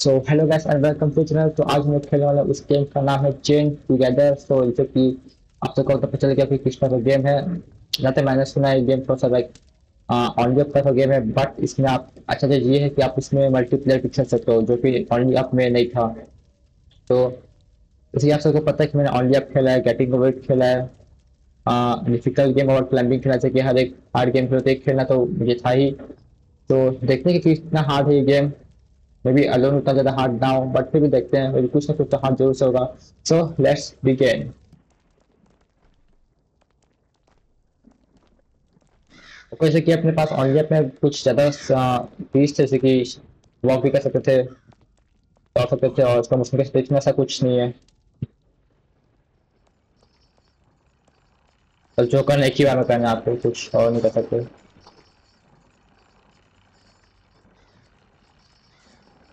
So hello guys and welcome to channel तो आज मैं खेलने वाला उस गेम का नाम है चेन टुगेदर सो जैसे कि आप सबको तो पता चल गया कि किस तरह का गेम है। जाते मैंने सुना है गेम थोड़ा सा लाइक ऑनली अप का गेम है बट इसमें आप अच्छा चीज़ ये है कि आप इसमें मल्टीप्लेयर भी खेल सकते हो जो कि ऑनली अप में नहीं था। तो इसलिए आप सबको पता है कि मैंने ऑनली अप खेला है गेटिंग ओवर खेला है डिफ़िकल्ट गेम और क्लाइंबिंग खेला चाहिए हर एक हार्ड गेम खेलते खेलना तो मुझे था ही। तो देखते हैं कि कितना हार्ड है ये गेम मे बी अलोन उतना ज़्यादा हार्ड ना हो बट फिर भी देखते हैं मेरी कुछ ना कुछ तो हार्ड ज़रूर से होगा। सो लेट्स बिगेन जैसे कि अपने पास ऑनली में कुछ ज़्यादा थे, जैसे कि वॉक भी कर सकते थे दौड़ सकते थे, और उसका मुस्लिम के स्टेज में ऐसा कुछ नहीं है। तो जो करना एक ही बार में करना आपको, कुछ और नहीं कर सकते।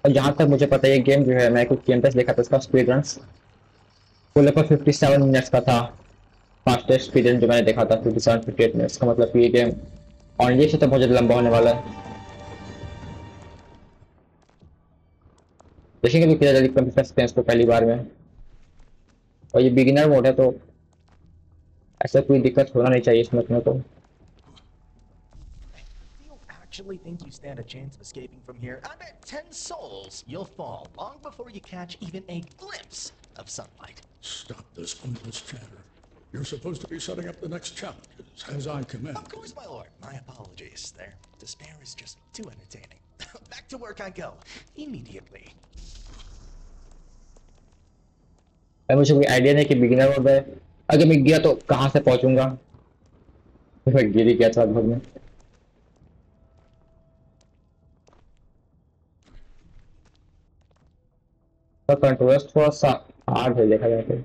और जहाँ तक मुझे पता है गेम जो है, मैं कुछ गेम टेस्ट देखा था इसका स्पीड रन फुल पर फिफ्टी सेवन मिनट्स का था। फास्टेस्ट स्पीड रन जो मैंने देखा था fifty seven fifty eight minutes का मतलब ये गेम ऑनली से तो बहुत ज़्यादा लंबा होने वाला है। देखेंगे भी कितना जल्दी कंप्लीट कर सकते हैं इसको पहली बार में। और ये बिगिनर मोड है तो ऐसा कोई दिक्कत होना नहीं चाहिए इसमें अपने को। actually think you stand a chance of escaping from here, I bet ten souls you'll fall long before you catch even a glimpse of sunlight. Stop this pointless chatter. You're supposed to be setting up the next challenges, as I command. Of course, my lord. My apologies. Their despair is just too entertaining. Back to work I go, immediately. मुझे कोई idea नहीं कि beginner mode है अगर मैं गया तो कहाँ से पहुंचूंगा गिर ही गया था लगभग में थोड़ा सा हार्ड है, देखा जाए तो।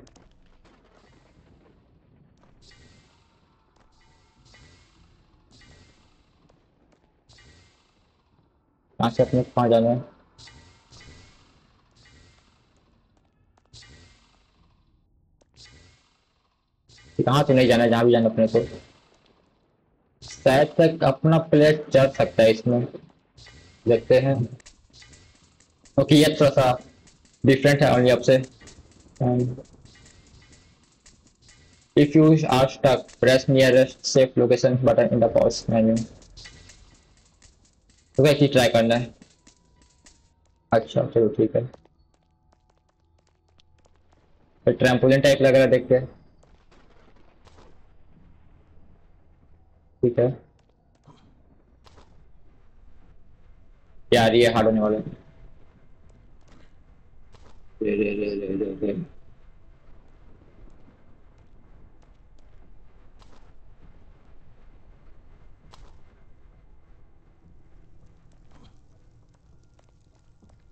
कहाँ से अपने, कहाँ जाना कहाँ से नहीं जाना है, जहाँ भी जाना अपने को? शायद तक अपना प्लेट चल सकता है इसमें। देखते हैं। ओके ये थोड़ा सा डिफरेंट है ओनली आपसे if you are stuck press nearest safe location button in the pause menu okay की ट्राई करना है। अच्छा चलो ठीक है। ट्रैम्पोलिन टाइप लग रहा देख के ठीक है। यार ये हार्ड होने वाले हैं। Re, re, re, re, re.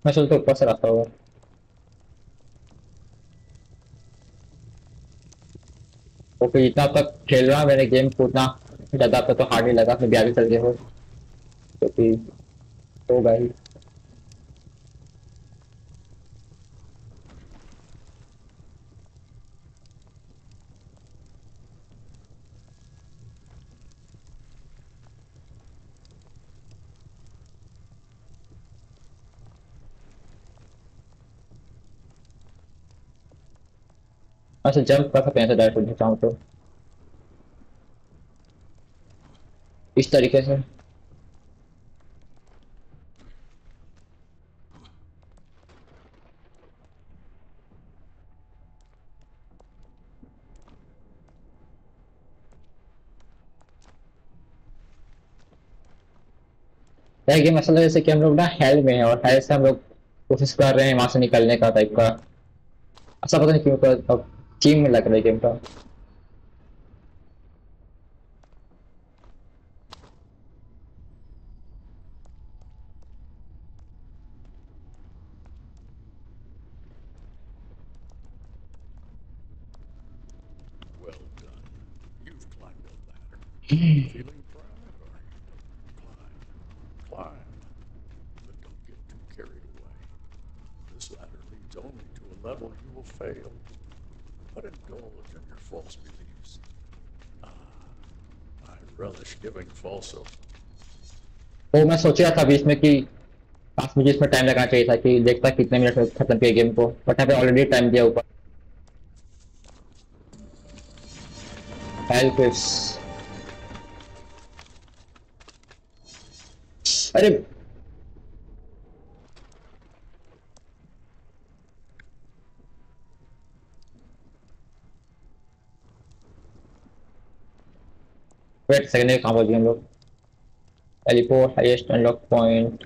मैं सोचता ऊपर से रास्ता होगा। ओके इतना तक खेल रहा मैंने गेम को उतना ज़्यादा तो हार्ड नहीं लगा भी आगे चल गए हो। तो फिर तो अच्छा जंप कर सकते हैं डायरेक्ट उठना चाहूँ तो इस तरीके से। गेम असल जैसे कि हम लोग ना हेल में है और हेल से हम लोग कोशिश कर रहे हैं वहाँ से निकलने का टाइप का। ऐसा पता नहीं क्यों कर टीम में लग रहा है गेम का Well done. You've climbed the ladder. Feeling proud, are you? Climb. Climb. But don't get too carried away. This ladder leads only to a level you will fail. But indulge in your false beliefs. Ah, I relish giving false वो मैं सोच रहा था बीच में कि पास मुझे इसमें time लगाना चाहिए था कि देखता कितने मिनट में खत्म किया गेम को बट यहाँ पे ऑलरेडी टाइम दिया ऊपर। अरे वेट सेकंड कहाँ पहुँच गए हम लोग। एलिपो हाईएस्ट अनलॉक पॉइंट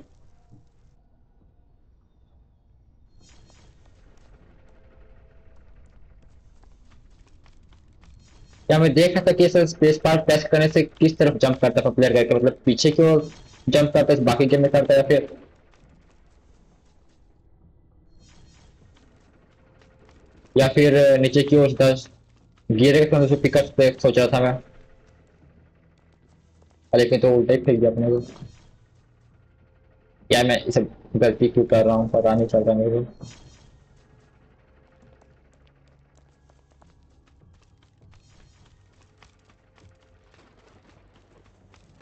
क्या मैं देख रहा था कि इसे स्पेस बार प्रेस करने से किस तरफ़ जंप करता है प्लेयर करके? मतलब पीछे की ओर जंप करता है, बाकी गेम में करता है या फिर? या फिर, नीचे की ओर दस गिरे के उसे पिकअप सोच था मैं। लेकिन तो उल्टा ही फेंक दिया अपने को। क्या मैं इसे गलती क्यों कर रहा हूँ? पता नहीं चल रहा मेरे को।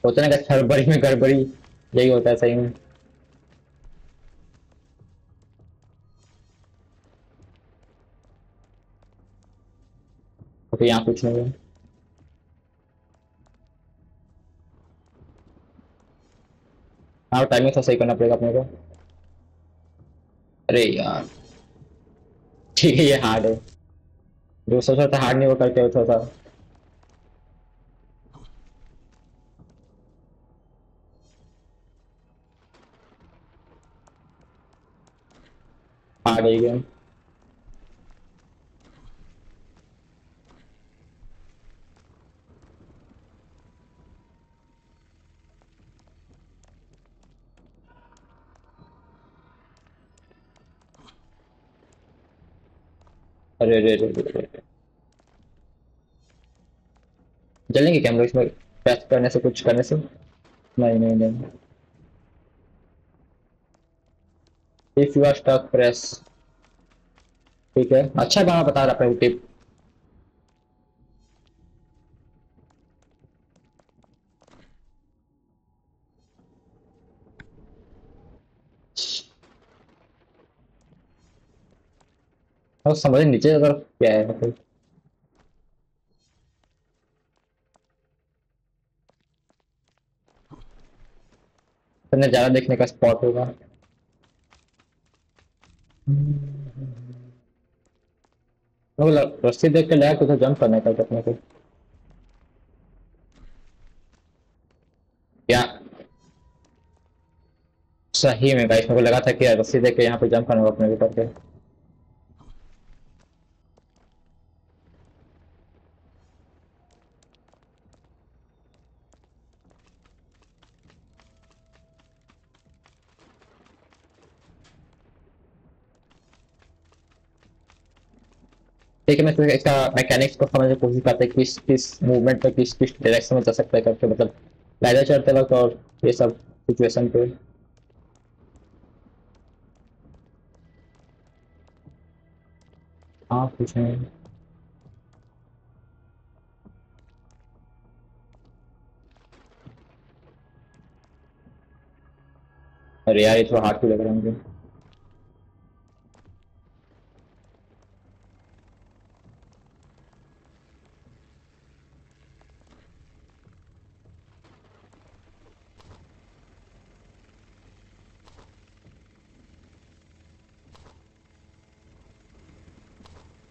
होता ना कि हड़बड़ी में गड़बड़ी, यही होता है सही में। ओके यहाँ कुछ नहीं है। हाँ टाइमिंग तो सही करना पड़ेगा अपने को। अरे यार। ठीक है, ये हार्ड है। जो सोच रहा था हार्ड नहीं, वो करके थोड़ा था हार्ड है गेम अरे अरे अरे। जलेंगे क्या हम लोग इसमें प्रेस करने से, कुछ करने से? नहीं नहीं नहीं। If you are stuck press ठीक है। अच्छा गाना बता रहा अपने टिप और समझ नीचे अगर क्या है मतलब नज़ारा देखने का स्पॉट होगा रस्सी देख के लगा कुछ जंप करने का अपने को क्या सही में गाइस मेरे को लगा था कि रस्सी देख के यहाँ पे जंप करने को अपने को करके है, मैं तो इसका मैकेनिक्स को समझने की कोशिश करता है किस किस मूवमेंट पे, किस किस डायरेक्शन में जा सकता है करके मतलब पैदल चढ़ते वक्त और ये सब सिचुएशन पे। हाँ कुछ नहीं अरे यार, ये थोड़ा हार्ड क्यों लग रहा है मुझे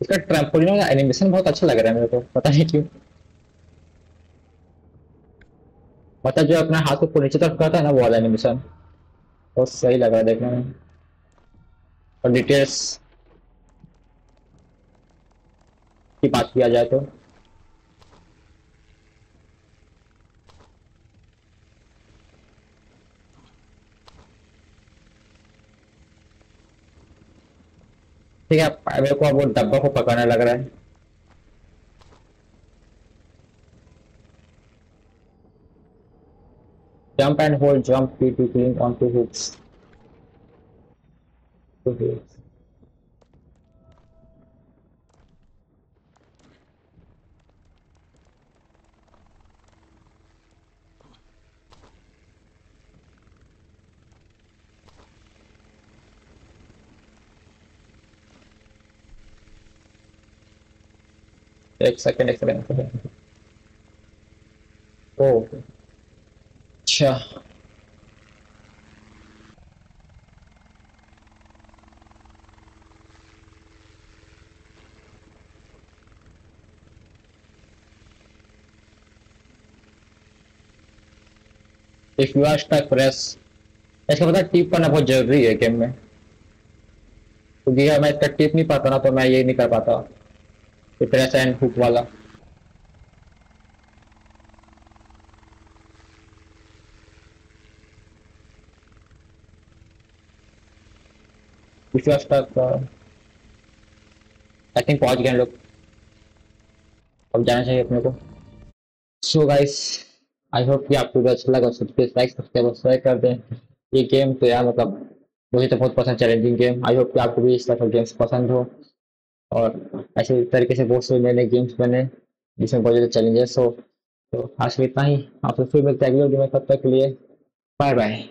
इसका ट्रैम्पोलिन का एनिमेशन बहुत अच्छा लग रहा है मेरे को, पता नहीं क्यों। मतलब जो अपना हाथ को नीचे तरफ़ करता है ना, वो वाला एनिमेशन बहुत सही लग रहा है देखने में। और डिटेल्स की बात किया जाए तो। ठीक है मेरे को अब वो डब्बा को पकड़ने लग रहा है jump and hold jump key to cling onto hooks To एक एक सेकंड एक सेकंड ओ अच्छा. you are stuck press. इसका पता टिप करना बहुत ज़रूरी है गेम में. क्योंकि अगर मैं इसका टिप नहीं पाता ना तो मैं ये नहीं कर पाता. प्रेस एंड हुक वाला। I think पहुँच गए लोग। अब जाना चाहिए अपने को। सो गाइस आई होप कि आपको भी अच्छा लगा। सब्सक्राइब लाइक सब्सक्राइब और शेयर कर दें। ये गेम तो यार मतलब मुझे तो बहुत पसंद चैलेंजिंग गेम आई होप कि आपको भी इस तरह के गेम्स पसंद हो। और ऐसे तरीके से बहुत से नए नए गेम्स बने, जिसमें बहुत ज़्यादा चैलेंजेस हो। तो आज के इतना ही। आपसे फिर मिलते हैं अगले वीडियो में, तब तक के लिए बाय बाय